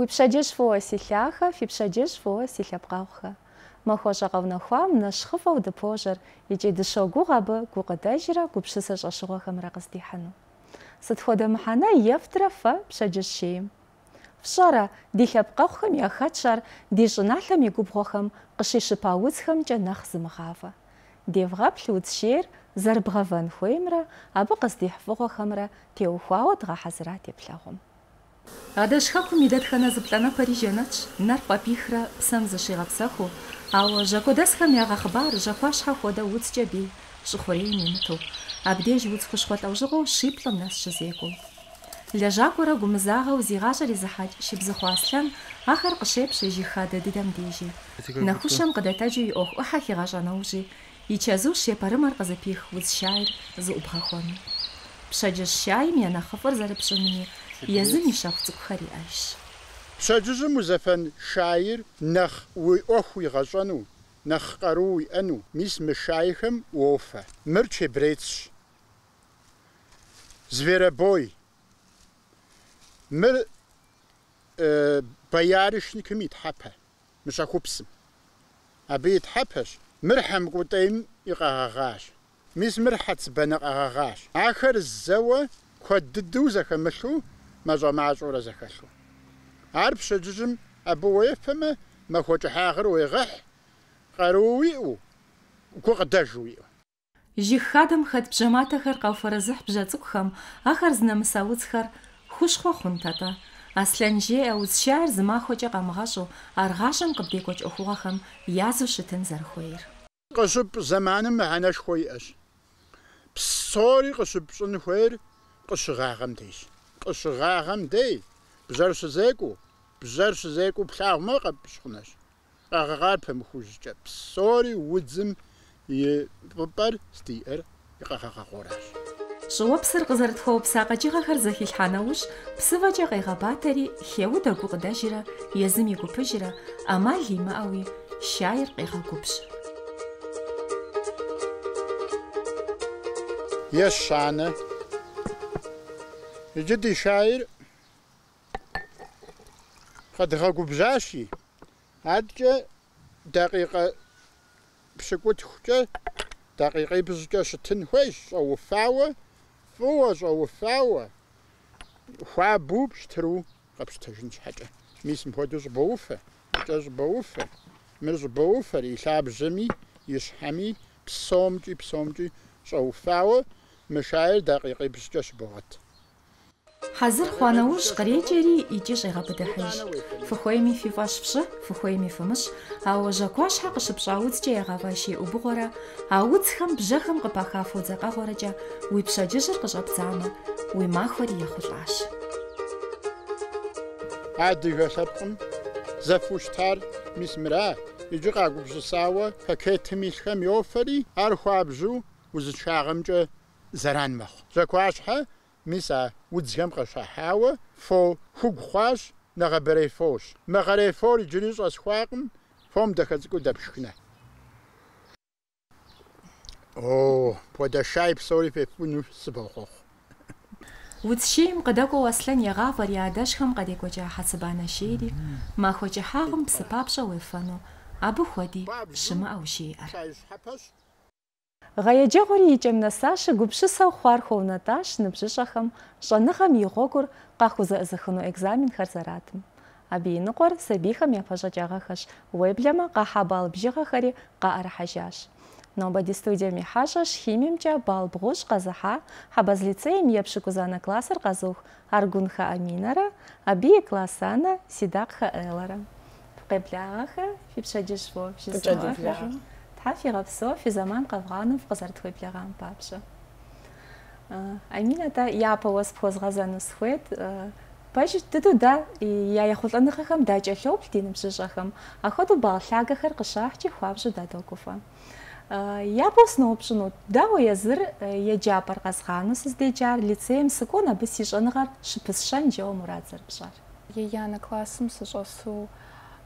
Уи пщэдджыжь фӀыуэ си лъахэ, фи пщэдджыжь фӀыуэ си лъэпкъэгъухэ. Махуэщӏэ къэунэхуам нэщхъыфӏэу дыпожэр, икӏи дыщогугъ абы гукъыдэжрэ гупсысэ щӏэщыгъуэхэмрэ къыздихьыну. Сыт хуэдэ мыхьэнэ ефтрэ фэ пщэдджыжь шейм. ФщӀэрэ, ди лъэпкъэгъухэм яхэтщ ар ди щӀыналъэм и губгъуэхэм къыщищыпа удзхэмкӏэ нэхъ зымыгъавэ. Девгъэплъ удз абы фӀыгъуэхэмрэ теухуауэ дгъэхьэзыра. Адэжхэкум и дэтхэнэ зыплӏэнэпэри жэнэтщ, нэр пӏапихрэ псэм зыщигъэпсэхуу, ауэ жьакӏуэдэсхэм ягъэ хъыбар жьакъуащхьэ хуэдэ удзкӏэ щӏыхъурейм имыту, абдеж удз хущхъуэ лӏэужьыгъуэу щиплӏым нэс щызекӏуэу. Лэжьакӏуэрэ гумызагъэу зигъащӏэр изыхьэкӏ щибзыхъу Аслъэн ахэр къыщепщ и жыг хадэ дыдэм дежи. Нэхущэм къыдэтэджу и ӏуэху ӏыхьэ хигъэщӏэнэужи, и чэзур щепэрымэр къызыпих удз шаир зыӏубгъэхуэну. Пщэдджыжь шаим я нэхъыфӏыр зэрыпщӏынуми, езым и щэху цӏыкӏухэр иӏэжщ. Пщэдджыжьым узэфэн шаир нэхъ уи ӏуэху игъэщӏэну, нэхъ къару уиӏэну, мис мы шаихэм уофэ. Мыр чебрецщ. Зверобой. Мыр боярышникым итхьэпэ, мыщэхупсым. Абы итхьэпэщ. Мыр хьэмкӏутӏейм икъэгъэгъащ. Мис мыр хьэцбэнэ къэгъэгъащ. Ахэр зэуэ куэд дыдэу зэхэмылъу мащӏэ-мащӏэурэ зэхэлъу. Ар пщэдджыжьым абы уефэмэ, махуэкӏыхьагъыр уегъэхь, къару уиӏэу, гукъыдэж уиӏэу. Жыг хадэм хэт бжьэматэхэр къауфэрэзыхь бжьэ цӏыкӏухэм ахэр зынэмыса удзхэр хущхъуэ хъунтэкъэ. Аслъэн жеӏэ удз шаир зы махуэкӏэ къэмыгъэщӏу, аргъащӏэм къыбдекӏуэкӏ ӏуэхугъуэхэм язу щытын зэрыхуейр. Къыщыпӏ зэманым мыхьэнэшхуэ иӏэщ. Псори къыщыпщӏын хуейр къыщыгъагъэм дейщ. Къыщыгъагъэм дей. Бжьэр щызекӏуэу, бжьэр щызекӏуэу плъагъумэ къэпщхъунэщ. Къэгъэгъар пэмыхужкӏэ. Псори удзым и фӏыпӏэр здиӏэр и къэгъэгъэгъуэращ. ЩӀыуэпсыр къызэрытхуэупса къэкӀыгъэхэр зэхилъхьа нэужь псывэкӀэ къегъэбатэри хеудэ гукъыдэжрэ, езым и гупыжрэ, Ӏэмал имыӀэуи шаир جدي شاعر. قد غاقو بزاشي عاد دقيقة بسكوت خجا دقيقة بزجا ستن خويش أو فاوة فوز أو فاوة خوا بوب شترو قبش تجنش حاجة. ميسم هو دوز بوفة جاز بوفة مرز بوفة يلعب زمي يشحمي بصومجي بصومجي صوفاوة مشاعر دقيقة بزجا شبغت حزر خوانوش قري جري يجي شيغا بدحيج فخويمي في فاش فشا فخويمي فمش هاو جاكواش حقش بشاوت جي غافاشي وبغورا هاوت خم بجخم قباخا فوزاقا غورجا ويبشا جشر قشا بزاما وما خوري يخلعش عادي غشبكم زفوشتار مسمرا يجي غاقوب جساوا فكيت ميشخم يوفري ارخوابجو وزتشاغمجا زران مخ جاكواش حق а удзхэм къыщахьауэ фо хугу хъуащ, нэгъабэрей фощ. Мэгъэрей фор иджыри щӀэсхуакъым, фом дахэ цӀыкӀуу дэпшхынэ. О, пхуэдэ шай псори фефуну сыбохъуэхъу. Удз шейм къыдэкӏуэу Аслъэн егъафӏэр и адэжхэм къадекӏуэкӏа хьэцыбанэ шейри, махуэ кӏыхьагъым псы папщӏэ уефэну, абы хуэди щымыӏэу жеӏэр. Шай щхьэпэщ. Гъэеджэгъури и кӏэм нэсащи гупшысэу хъуар хуэунэтӏащ ныбжьыщӏэхэм щӏэныгъэм и гъуэгур къахузэӏызыхыну экзаменхэр зэратым. Абы и ныкъуэр сабийхэм япэщӏэкӏагъэхэщ, уеблэмэ къахьа бал бжыгъэхэри къаӏэрыхьэжащ. Нобэ ди студием и хьэщӏэщ химиемкӏэ бал бгъущ къэзыхьа Хьэбэз лицейм е пщыкӏузанэ классыр къэзыуху Аргунхэ Аминэрэ, абы и класс анэ Сидакъхэ Элэрэ. Къеблагъэхэ, фи пщэдджыжь фо. Тхьэ фигъэпсэу, фи зэман къэвгъанэу фыкъызэрытхуеблэгъам папщӏэ. Аминэ-тӏэ япэ уэс пхуэзгъэзэну схуейт. Пэж дыдэу дэ я ехъулӏэныгъэхэм дакӏэлъоплъ ди ныбжьыщӏэхэм. Апхуэдэу бал лъагэхэр къыщахькӏи хуабжьу дадогуфӏэ. Япэу сыноупщӏыну, дауэ езыр еджапӏэр къэзгъану сыздеджар, лицейм сыкӏуэн абы си щӏэныгъэр щыпысщэн джэуэ мурад зэрыпщӏар. Еянэ классым сыщӏэсу а,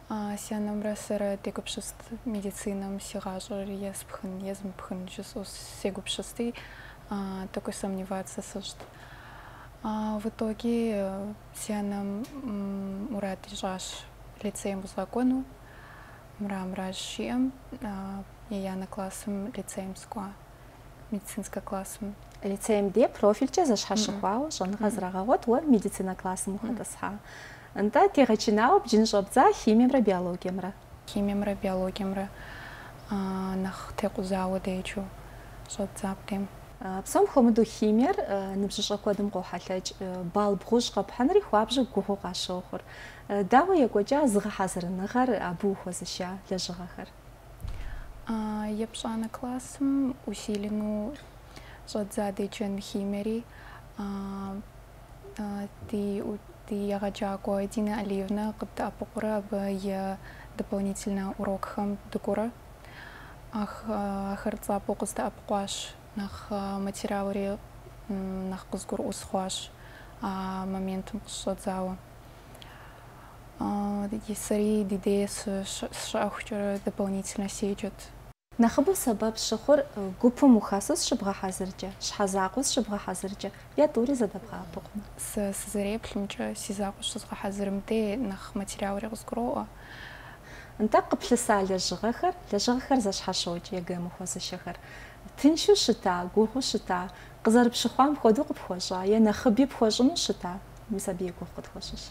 си анэмрэ сэрэ дегупщыст медицином си гъащӏэр еспхын, езмыпхын жысӏэу сегупщысти, а, такой сомневаться сышт. В итоге э, сянам м, Мурат ищӏащ лицеем узгъэкӏуэну мра мраж щиӏэм а, янэ классым лицеем скӏуа медицинскэ классым лицеем де профилькӏэ зэщхьэщыхъуауэ щӏэныгъэ зрагъэгъуэт уэ медицинэ классым ухэтӏысхьа. НтӀэ тегъэчынауэ бжьыныщӏэбдза химиемрэ биологиемрэ. химиемрэ биологиемрэ а, нэхъ текъузауэ деджэу щӏэбдзаптем. А, Псом хуэмыдэу химиер куэдым къохьэлъэкӏ, э, бал бгъущ къэпхьэнри хуабжьу гугъу къащохъур. Э, Дауэ екӏуэкӏа зыгъэхьэзырыныгъэр абы ухуэзыща лэжьыгъэхэр? А, епщӏанэ классым усилену щӏэдза деджэн химиери а, а, ди у- ди егъэджакӏуэ Дина Алиевна къыдэӏэпыкъурэ абы е дополнительно урокхэм дыкӏуэрэ. Ах- а, Ахэр цӏапӏэу къыздэӏэпыкъуащ, нэхъ а, материалри м, нэхъ къызгурыӏуэ сыхъуащ а моментым къыщыщӏэдзауэ. А, نخبو سبب شخور جوبو مخصص شبغا حازرجا شحازاقوس شبغا حازرجا يا دوري زدبغا بقم س سزريبلمجا سيزاقوس شبغا حازرمتي نخ ماتيريالري غزقرو انتا قبل سالة جغخر لجغخر زاش حشوج يا جامو خوز الشخر تنشو شتا جوخو شتا قزر بشخوان بخودو قبخوجا يا نخبي بخوجم شتا مسابيه قوخد خوشش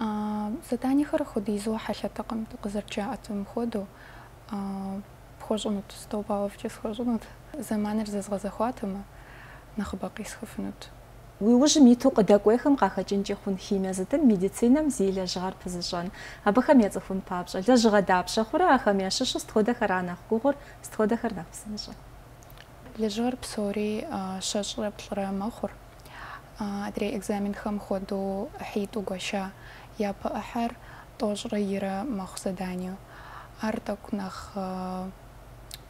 آه زداني خر خودي زو حشتا قمت قزر جاءت مخودو آه Пхуэщӏынут, сто балловкӏэ схуэщӏынут. Зэманыр зэзгъэзэхуатэмэ, нэхъыбэ къисхыфынут. Уи ужьым иту къыдэкӏуейхэм къахэкӏынкӏи хъун химие зытын медицинэм зи лэжьыгъэр пызыщӏэн. Абыхэм ецӏыхун папщӏэ. Лэжьыгъэ дапщэ хъурэ ахэм ящыщу стхуэдэхэр а нэхъ гугъур, стхуэдэхэр нэхъ псынщӏэ. Лэжьыгъэр псори а, щэщӏрэ плӏырэ мэхъур. Адрей экзаменхэм хуэдэу ӏыхьитӏу гуэша. Япэ ӏыхьэр тӏощӏрэ ирэ мэхъу заданию. Ар тӏэкӏу нэхъ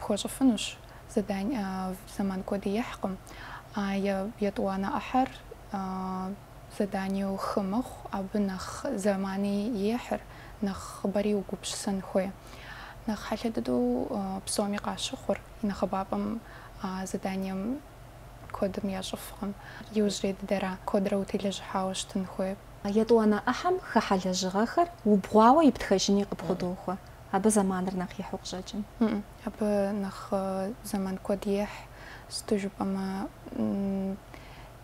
а, пхуэщӏыфынущ задань а, зэман куэд ехькъым. А е- етӏуанэ ӏыхьэр а, заданию хы мэхъу, абы нэхъ зэмани ехьыр, нэхъ хъыбэри угупсысэн хуей. Нэхъ хьэлъэ дыдэу а, псоми къащыхъур и нэхъыбапӏэм а, заданием кодым ящӏыфкъым. Иужьрей дыдэра кодрэ утелэжьыхьауэ щытын хуей. Етӏуанэ ӏыхьэм хыхьэ лэжьыгъэхэр убгъуауэ иптхэжыни къыпхудохуэ. Абы нэхъ ихьу къыщӏэкӏын. Ммм, Абы нэхъ а, зэман код жыпӏэмэ м,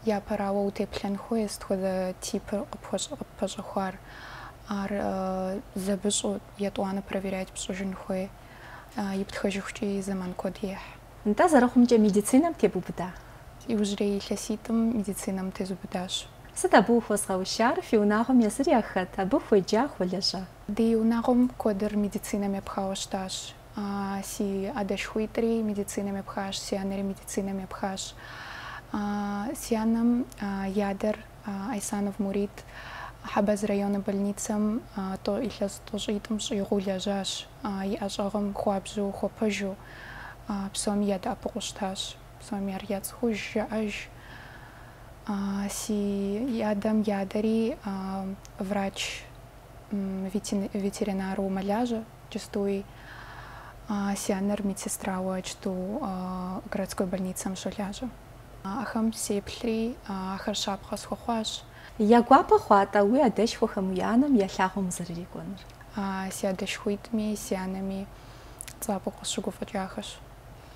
япэрауэ утеплъэн хуей, сыт хуэдэ типыр къыпхуэщ- къыпэщӏыхуар. Ар а, зэбыщӏу етӏуанэ проверять пщӏыжын хуей. А, Иптхэжыхукӏи зэман код ехь. НтӀэ зэрыхъумкӀэ медицинэм тебубыда. Иужьрей илъэситӏым медицинэм тезубыдащ. Сыт абы ухуэзгъэущар, фи унагъуэм езыр яхэт, абы хуеджа, хуэлэжьа. Ди унагъуэм кодыр медицинэм епхауэ Си адэшхуитӏри медицинэм епхащ, си анэри медицинэм епхащ. Си анэм а, Айсанов Мурит Хьэбэз районэ больницэм то илъэс тӏощӏитӏым щӏигъуу лэжьащ. И ӏэщӏэгъым хуабжьу, хуэпэжу а, псоми ядэӏэпыкъуу щытащ. Псоми ар яцӏыхуж, жаӏэж си ядам я дари врач ветеринару маляжа, чистуй сианер медсестра уачту городской больнице мшуляжа. Ахам сеплри ахаршапха схохуаш. Ягуапа хвата уи адешхо хамуянам ялъагъум зэрырикӏуэныр. Си адэшхуитми сянэми цӏапӏэ къысщыгуфӏэкӏахэрщ.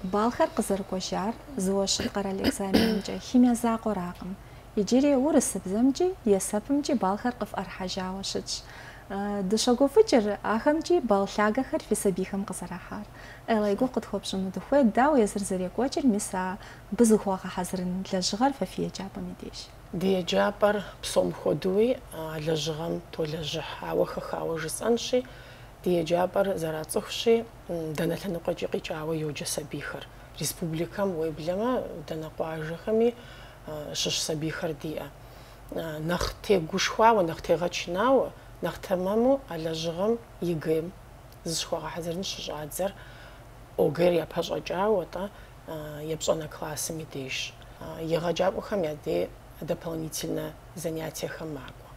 Къысщыгуфӏыкӏахэщ. Балхэр къызэрыкӀуэжар зыуэщыт къэрал экзаменымкӀэ химие закъуэракъым. Иджыри урысыбзэмкӀи, есэпымкӀи балхэр къыфӀэрхьэжауэ щытщ. Э, Дыщогуфӏыкӏыр ахэмкӀи бал лъагэхэр фи сабийхэм къызэрахьар. Ӏелайгу къытхуэпщӀыну дыхуейт, дауэ езыр зэрекӀуэкӀыр, мис а абы зыхуагъэхьэзырын лэжьыгъэр фэ фи еджапӀэм и деж. Ди еджапӏэр псом хуэдууи а, лэжьыгъэм толэжьыхь, ауэ хэхауэ ди еджапӏэр зэрацӏыхущи, м, дэнэ лъэныкъуэкӏи къикӏауэ йоджэ сабийхэр. Республикэм уеблэмэ дэнэ къуажэхэми а, щыщ сабийхэр диӏэ. А, Нэхъ тегушхуауэ, нэхъ тегъэчынауэ, нэхъ тэмэму а лэжьыгъэм и гейм зыщхуагъэхьэзырын щыщӏадзэр ОГЭР япэщӏэкӏауэ-тӏэ а, епщӏэнэ классым и деж. А, Егъэджакӏуэхэм я дей дополнительно занятиехэм макӏуэ.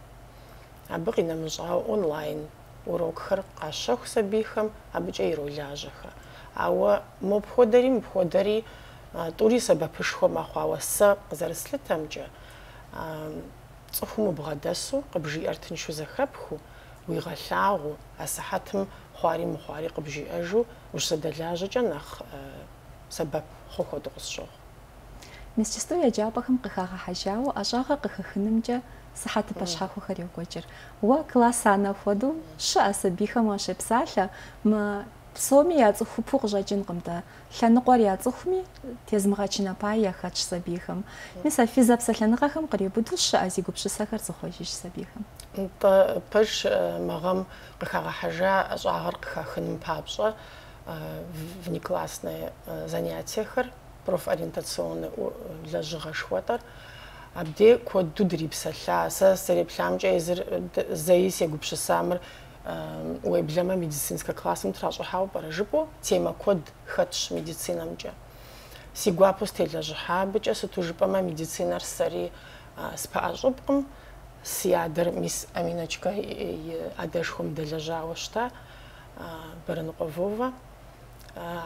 Абы къинэмыщӏауэ онлайн урокхэр къащэху сабийхэм, абыкӏэ иролажьэхэ. Ауэ мо пхуэдэри мыпхуэдэри а, тӏури сэбэпышхуэ мэхъу, ауэ сэ къызэрыслъытэмкӏэ, а, цӀыхум убгъэдэсу къыбжиӀэр тыншу зэхэпхыу уигъэлъагъуу асыхьэтым хъуари мыхъуари къыбжиӀэжу ущыдэлажьэкӀэ нэхъ сэбэп хъу хуэдэу къысщохъу. Мисчесту еджапӀэхэм къыхагъэхьэжауэ ӀэщӀагъэ къыхэхынымкӀэ сыхьэтыпӀэ щхьэхуэхэр йокӀуэкӀыр. Уэ класс анэ хуэдэу щыӀэ сабийхэм уащепсалъэ мы псоми яцӀыхупу къыщӀэкӀынкъым-тӀэ. Лъэныкъуэр яцӀыхуми тезмыгъэчынэпа яхэтщ сабийхэм. Мис а фи зэпсэлъэныгъэхэм кърибыду щыӀэ зи гупшысэхэр зыхъуэжыж сабийхэм. Пэж мыгъэм къыхагъэхьэжа ӀэщӀагъэр къыхахыным папщӀэ внеклассные занятиехэр профориентационный лэжьыгъэшхуэтэр абде куэду дрипсэлъа. Сэ сызэреплъамкӀэ езыр зэи сегупшысамыр уеблэмэ медицинскэ классым тращӀыхьауэ пӀэрэ жыпӀэу темэ куэд хэтщ медицинымкӀэ. Си гуапэу стелэжьыхьа абыкӀэ сыту жыпӀэмэ медицинэр сэри спыӀэщӀыпкъым. Си адэр мис Аминочкэ и адэшхуэм дэлэжьауэ щыта, Бэрыныкъуэ Вова.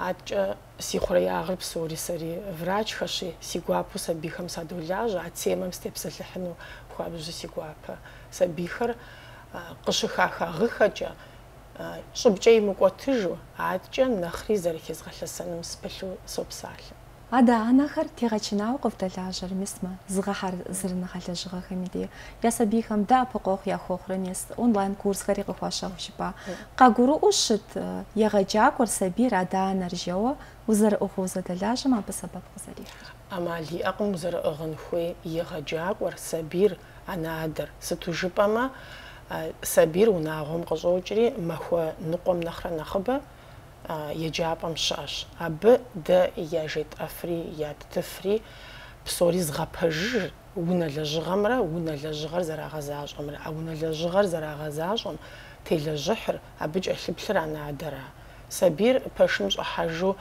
АткӀэ си хъуреягъыр псори сэри врачхэщи, си гуапэу сабийхэм садолажьэ, а темэм степсэлъыхьыну хуабжьу си гуапэ сабийхэр къыщыхаха гъыхэкӀэ щӀыбкӀэ имыкӀуэтыжу, аткӀэ нэхъри зэрыхезгъэлъэсэным спылъу сопсалъэ. Адэ анэхэр тегъэчынауэ къывдэлажьэр мисмэ зыгъэхьэр зэрыныгъэ лэжьыгъэхэми де. Я сабийхэм дэӀэпэ къохъу яхуохъурэ мес онлайн курсхэри къыхуащэху щыпа. КъагурыӀуэу щыт егъэджакӀуэр сабийр адэ анэр жэуэ узэрыӀыгъыу зэдэлажьэм абы сэбэп къызэрихьыр. Ӏэмал иӀэкъым узэрыӀыгъын хуей егъэджакӀуэр сабийр анадэр. Сыту жыпӀэмэ сабийр унагъуэм къыщӀокӀри махуэ ныкъуэм нэхърэ нэхъыбэ еджапӀэм щыӀэщ. Абы дэ яжетӀэфри ятӀыфри псори згъэпэжыж унэ лэжьыгъэмрэ унэ лэжьыгъэр зэрагъэзащӀэмрэ. А унэ лэжьыгъэр зэрагъэзащӀэм телэжьыхьыр абы кӀэлъыплъыр анадэрэ. Сабийр пэшым щӀыхьэжу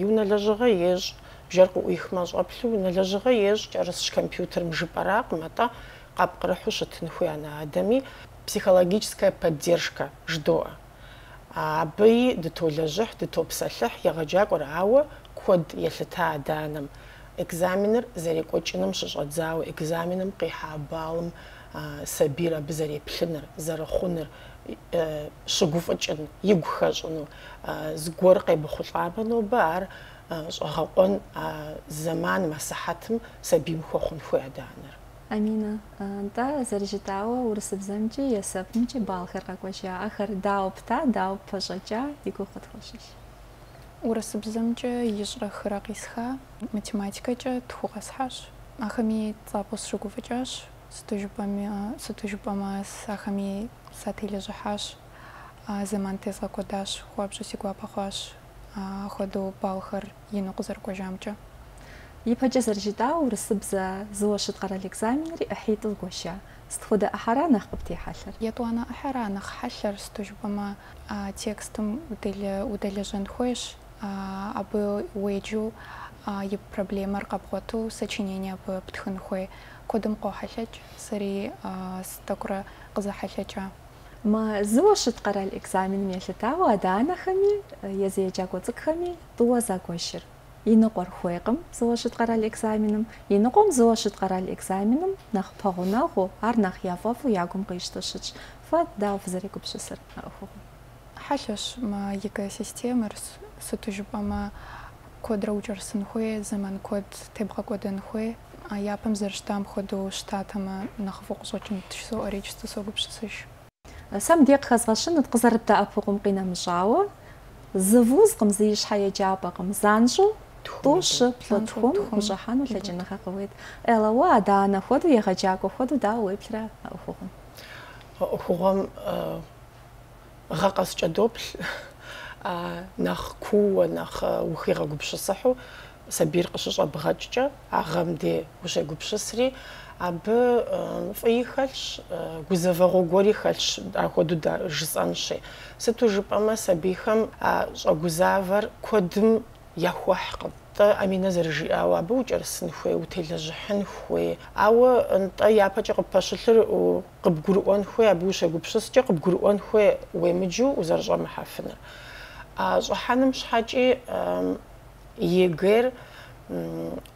и унэ лэжьыгъэ ещӀ, бжэр къыӀуихмэ щӀэплъу унэ лэжьыгъэ ещӀ, кӀэрысщ компьютерым жыпӀэракъым, атӀэ къапкърыхьу щытын хуей анадэми психологическая поддержка ждоӀэ. Абыи дытолэжьыхь, дытопсэлъыхь егъэджакӀуэр, ауэ куэд елъыта адэ-анэм. Экзаменыр зэрекӀуэкӀыным щыщӀэдзауэ, экзаменым къихьа балым сабийр абы зэреплъыныр, зэрыхъуныр, щыгуфӀыкӀын, игу хэщӀыну, зыгуэр къебыхъулӀамэ, нобэ ар щӀэгъэкъуэн зэманым, асыхьэтым сабийм хуэхъун хуей адэ-анэр. Аминэ, нтӀэ зэрыжытӀауэ урысыбзэмкӀи есэпымкӀи балхэр къэкӀуэжа. Ахэр дауэ пта, дауэ пэщӀэкӀа, и гугъу къытхуэщыщ. УрысыбзэмкӀэ ищӀрэ хырэ къисха, математикэкӀэ тху къэсхьащ. Ахэми цӀапӀэу сыщыгуфӀыкӀащ. Сыту жыпӀэми, сыту жыпӀэмэ ахэми сателэжьыхьащ. Зэман тезгъэкӀуэдащ, хуабжьу си гуапэ хъуащ. Хуэдэу балхэр ину къызэрыкӀуэжамкӀэ. ИпэкӀэ зэрыжытӀауэ урысыбзэ зыуэ щыт къэрал экзаменри ӀыхьитӀу гуэша. Сытхуэдэ Ӏыхьэра нэхъ къыптехьэлъэр? ЕтӀуанэ Ӏыхьэра нэхъ хьэлъэр, сыту жыпӀэмэ текстым удэлэжьэн хуейщ. Абы уеджэу и проблемэр къэбгъуэту сочинение птхын хуей. Куэдым къохьэлъэкӀ, сэри тӀэкӀурэ къызэхьэлъэкӀа. Мы зыуэ щыт къэрал экзаменым елъытауэ адэ-анэхэми, езы еджакӀуэ цӀыкӀухэми тӀууэ загуэшыр. И ныкъуэр хуейкъым зыуэ щыт къэрал экзаменым, и ныкъуэм зыуэ щыт къэрал экзаменым нэхъ пэгъунэгъуу, ар нэхъ яфӀэфӀу я гум къищтэу щытщ. Фэ дауэ фызэрегупсысыр Ӏэхугъуэм? Хьэлъэщ мы ЕГЭ системэр, сыту жыпӀэмэ куэдрэ укӀэрысын хуей, зэман куэд тебгъэкӀуэдын хуей. Япэм зэрыщытам хуэдэу щытатэмэ нэхъыфӀу къыщӀэкӀынут соӀэри чысту согупсысыж. Сэ мыдег къхэзгъэщынут къызэрыбдэӀэпыкъум къинэмыщӀауэ, зы вузкъым, зы и щхьэ еджапӀэкъым, занщӀу тӀу щы плъытхум ущӀыхьэну лъэкӀыныгъэ къыует. Ӏелауэ адэ-анэ хуэдэу, егъэджакӀуэ хуэдэу дауэ уеплърэ Ӏэхугъуэм? Ӏэхугъуэм гъэ къэскӀэ доплъ, нэхъ куууэ, нэхъ ухигъэгупщысыхьу сабийр къыщыщӀэбгъэкӀкӀэ, а гъэм де ущегупщысри, абы фӀыи хэлъщ, гузэвэгъуэ гуэри хэлъщ, апхуэдэу жысӀэнщи. Сыту жыпӀэмэ сабийхэм щӀэгузавэр куэдым яхуэхькъым. ТӀэ Аминэ зэрыжиӀауэ, абы укӀэрысын хуей, утелэжьыхьын хуей. Ауэ нтӀэ япэкӀэ къыпэщылъыр къыбгурыӀуэн хуей, абы ущегупщыскӀэ къыбгурыӀуэн хуей, уемыджэу узэрыщӀэмыхьэфыныр. А щӀыхьэным щхьэкӀи ЕГЭр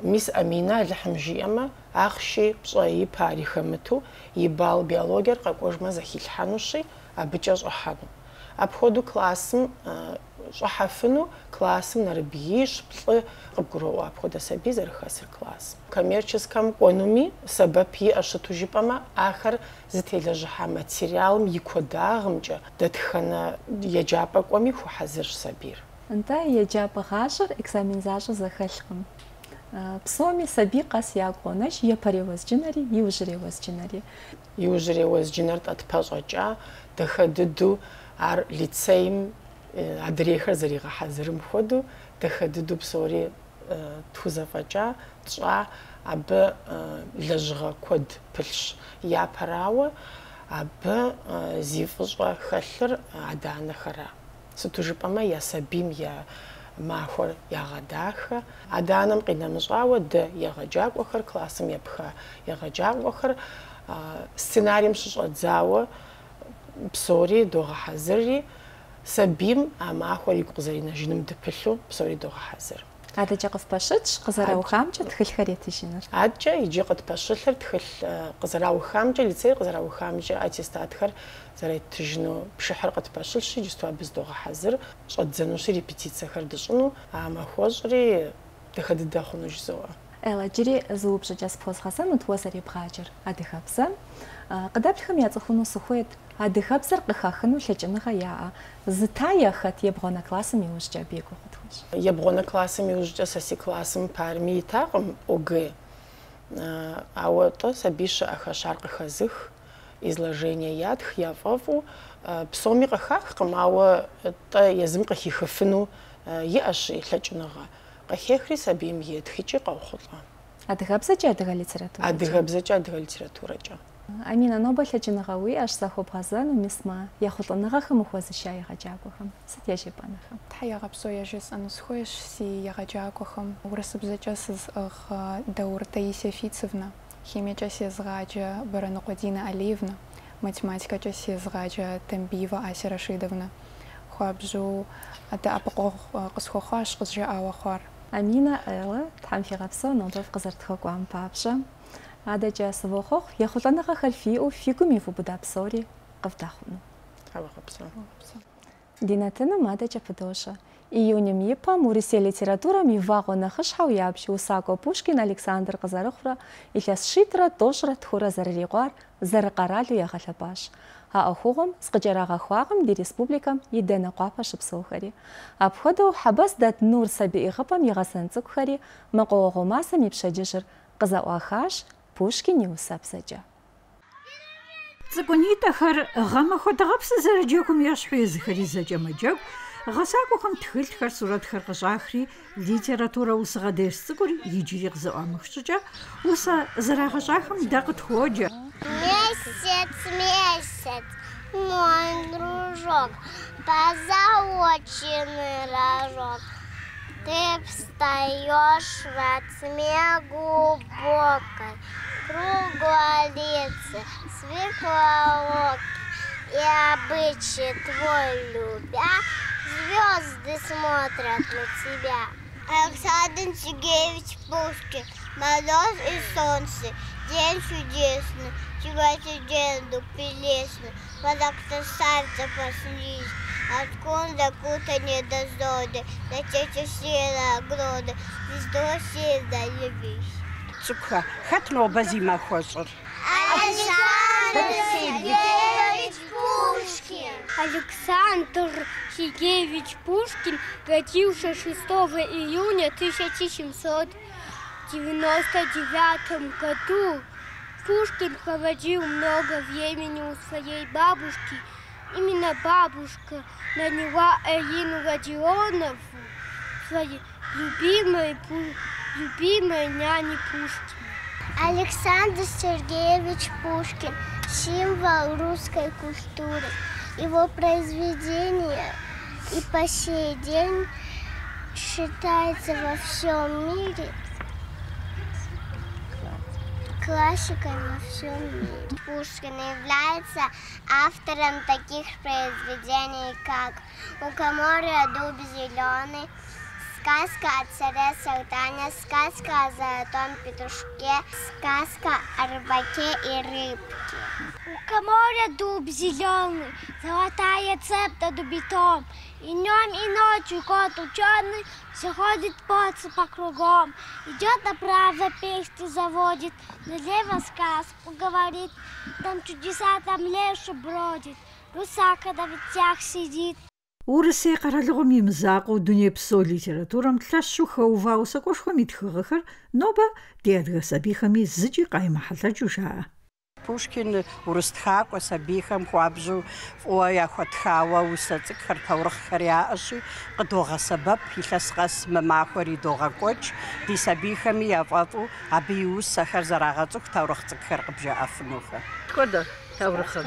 мис Амина Алыхьым жиӏэмэ ахъщи пщӏэ ипэ ари хэмыту и балл биологиер къэкӏуэжмэ зэхилъхьэнущи абыкӏэ щӏыхьэну. Апхуэдэу классым щӏыхьэфыну классым нэрыбиищ, плӏы къыбгуроӏуэ апхуэдэ сабий зэрыхэсыр классым. Коммерческэм кӏуэнуми сэбэп иӏэ щыту жыпӏэмэ ахэр зытелэжьыхьа материалым и куэдагъымкӏэ дэтхэнэ еджапӏэ кӏуэми хухьэзырщ сабийр. НтӀэ еджапӏэ гъащӏэр экзамен защӏэ зэхэлъкъым. Псоми сабий къэс ягугъунэщ епэр еуэзджынэри, иужьыр еуэзджынэри. Иужьыр еуэзджынэр тӏэтпэщӏэкӏа дахэ дыдэу ар лицейм адрейхэр зэригъэхьэзырым хуэдэу дахэ дыдэу псори тхузэфӏэкӏа тщӏа абы лэжьыгъэ куэд пылъщ. Япэрауэ абы зи фӏыщӏэ хэлъыр адэ-анэхэра. Сыту жыпӏэмэ я сабийм я махуэр ягъэдахэ. Адэ-анэм къинэмыщӏауэ дэ егъэджакӏуэхэр, классым епха егъэджакӏуэхэр сценарием щыщӏэдзауэ псори догъэхьэзырри سبيم أما أخوالي قزرينا جنم دبلو بصوري دوغا حازر عاد جا قف باشتش قزرا وخامجة تخل خريتي شنر عاد جا يجي قد باشتلر تخل قزرا وخامجة لتسير قزرا وخامجة أتيستات خر زرای تجنو بشحر قد باشلشی جستوا بز دوغا حزر شاد زنوشی ریپیتیت سخر دشنو اما خوزری دخد داخونو جزوا Эла жири зубжа жас позгасан утвасари бхажир адыхапса. Э, Кадаб тхам язахуну сухует адыгэбзэр къыхахыну лъэкӀыныгъэ яӀэ. Зыта яхэт ебгъуанэ классым иужькӀэ бегу къытхуещ. Ебгъуанэ классым иужькӀэ сэ си классым парми итакъым ОГ. Ауэ тӀэ сабий щыӀэхэщ ар къыхэзых, изложение ятх, яфӀэфӀу, псоми къыхахкъым, ауэ тӀэ езым къыхихыфыну иӀэщ лъэкӀыныгъэ. Къыхехри сабийм етхыкӀи къэухъулӀэ. АдыгэбзэкӀэ адыгэ литературэ. АдыгэбзэкӀэ адыгэ литературэкӀэ. Аминэ нобэ лъэкӀыныгъэ уиӀэщ зэхуэбгъэзэну мисмэ ехъулӀэныгъэхэм ухуэзыща егъэджакӀуэхэм. Сыт ежепӀэныхэм? Тхьэ егъэпсо ежесӀэну схуейщ си егъэджакӀуэхэм. УрысыбзэкӀэ сызыӀыгъ Даур Таисия Фицевна, химиякӀэ сезгъаджэ Бараныкъуэ Динэ Алиевна, математикэкӀэ сезгъаджэ Тамбиева Ася Рашидовна. Хуабжьу дэӀэпыкъуэгъу къысхуэхъуащ къызжаӀауэ хъуар. Аминэ Эллэ Тхьэм фигъэпсэу нобэ къызэрытхэкӀуам папщӀэ. АдэкӀэ сывохъуэхъу ехъулӀэныгъэхэр фиӀэу фигум ивубыда псори къывдахъуну. Хьэуэгъэпсэ. Ди нэтыным адэкӀэ пыдощэ. Июнем ипэм Урысей литературэм и вагъуэ нэхъыщхьэу ябж УсакӀуэ Пушкин Александр къызэрыхъурэ илъэс щитӏрэ тӏощӏрэ тхурэ зэрырикъуар зэрыкъэралу егъэлъэпӏащ. А ӏуэхугъуэм скъыкӏэрагъэхуакъым ди республикэм и дэнэ къуапэ щыпсэухэри. Апхуэдэу хьэбэс дэт Нур сабиигъыпӏэм игъэсэн цӏыкӏухэри мэкъуауэгъуэ массэм и пщэдджыжьыр къызэӏуахащ Пушкине усапсажа. Цэгүнитахэр гамахотагапсэ зэрэжэкум яшхи зэхэризэжэмэжэг гасаагүйхэн тхэлхэр сурадхэр гашаахри литература усага дэрсэгүр ижириг зөамэгчжа уса зэрагашаахэм дагт хоожа. Месяц, месяц, мой дружок, позолоченный рожок. Ты встаешь во тьме глубокой, круглолицый, светлоокий, и обычай твой любя, звезды смотрят на тебя. Александр Сергеевич Пушкин, мороз и солнце, день чудесный, чувачий денду прелестный, вода красавица послись, откуда кутанье дозоды, на тече серые огроды, звездо северно явись. цӏыкӏухэ хэт нобэ зимахуэщӏыр? Александр Сергеевич Пушкин. Александр Сергеевич Пушкин родился 6 июня 1799 году. Пушкин проводил много времени у своей бабушки. Именно бабушка наняла Ирину Родионову, своей любимой, любимой няни Пушкина. Александр Сергеевич Пушкин – символ русской культуры. Его произведение и по сей день считается во всем мире классикой во всем мире. Пушкин является автором таких произведений, как «У моря дуб зеленый», Сказка о царе Салтане, сказка о золотом петушке, сказка о рыбаке и рыбке. Тихо море дуб зеленый, золотая цепта дубитом. И днем, и ночью кот ученый все ходит поцы по кругом. Идет направо, песни заводит, налево сказку говорит. Там чудеса, там леша бродит, русака на ветвях сидит. Урысей қаралығым имзақу дүние псо литературам тлашу хауфау сакош хамид но ба дедгі сабихами зычи қаймахалта чушаа. Пушкин урыс тхакӏуэ сабийхэм хуабжьу фӏыуэ яхуэтхауэ усэ цӏыкӏухэр, таурыхъхэр яӏэщи, къыдогъэсэбэп, илъэс къэс мымахуэри догъэкӏуэкӏ, ди сабийхэми яфӏэфӏу абы и усэхэр зэрагъэцӏыху таурыхъ цӏыкӏухэр къыбжаӏэфынухэр. Тхуэдэ таурыхъыр?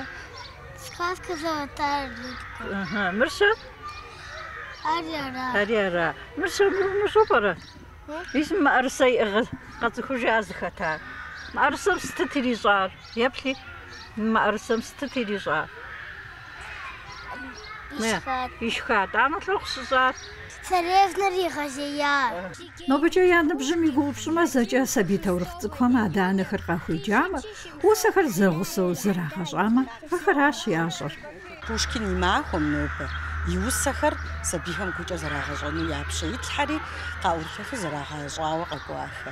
Сказка золотая рыбка. Ага, мырщэ? Ари-ара. Ари ара. Мырщэ мыщӏу пӏэрэ? Ис мыӏэрысэ иӏыгъ къэцӏыхужа зыхэтар. Мыӏэрысэм сытыт ирищӏар? Еплъи мыӏэрысэм сытыт ирищӏар? Ишхат. Ишхат. Анэ лъэхъу щыщӏар. Царевна ригъэзея. Нобэкӏэ я ныбжьым и гугъупщӏымэ зэкӏэ сабий таурыхъ цӏыкӏухэм адэ-анэхэр къахуеджамэ, усэхэр зэгъусэу зэрагъэщӏамэ, ахэращ ящӏэр. Пушкин и махуэм нобэ. И усэхэр сабийхэм гукӏэ зэрагъэщӏэну япщэ итлъхьэри къаӏурлъэфи зэрагъэщӏауэ къэкӏуахэ.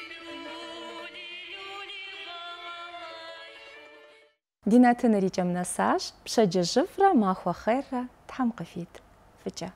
къэхъуажэхэр. Ди нэтыныр икӏэм нэсащ, пщэдджыжьыфрэ махуэ хъеррэ Тхьэм къыфит. Фыкӏэ.